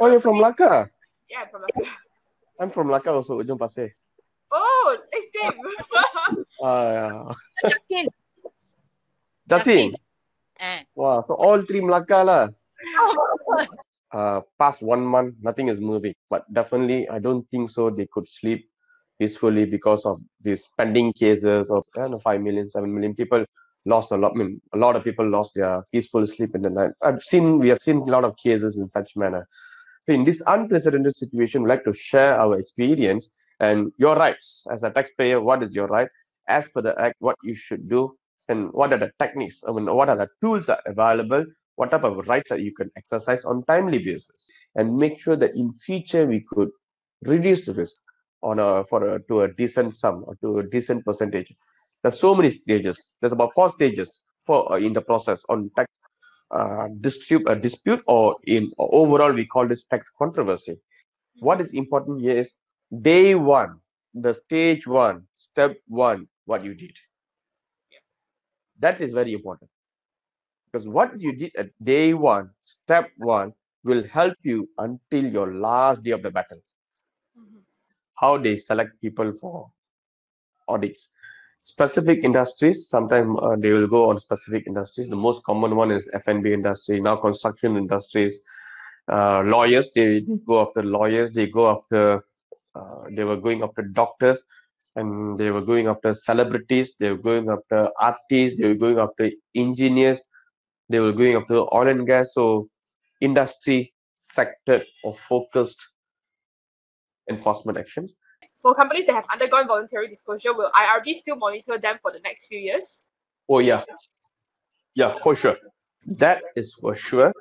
Oh, you're from Laka? Yeah, I'm from Laka. I'm from Laka also, Ujung Pasir. Oh, eh, same. Ah, yeah. Jasin. Jasin. Ah. Wow, so all three Melaka lah. Uh, past one month, nothing is moving. But definitely, I don't think so. They could sleep peacefully because of these pending cases of I don't know, 5 million, 7 million people lost a lot. I mean, a lot of people lost their peaceful sleep in the night. I've seen, we have seen a lot of cases in such manner. So in this unprecedented situation, we'd like to share our experience and your rights as a taxpayer. What is your right? As per the act, what you should do and what are the techniques? I mean, what are the tools that are available? What type of rights that you can exercise on timely basis, and make sure that in future we could reduce the risk on a for a to a decent sum or to a decent percentage. There's so many stages. There's about four stages for uh, in the process on tax uh, dispute, uh, dispute or in or overall we call this tax controversy. What is important here is day one, the stage one, step one, what you did. Yeah. That is very important because what you did at day one, step one, will help you until your last day of the battle. Mhm. How they select people for audits. Specific industries, sometimes uh, they will go on specific industries. The most common one is F&B industry, now construction industries. Uh, lawyers, they, they go after lawyers, they go after, uh, they were going after doctors, and they were going after celebrities, they were going after artists, they were going after engineers, they were going after oil and gas. So, industry sector or focused enforcement actions. For companies that have undergone voluntary disclosure, will IRB still monitor them for the next few years? Oh yeah, yeah, for sure. That is for sure.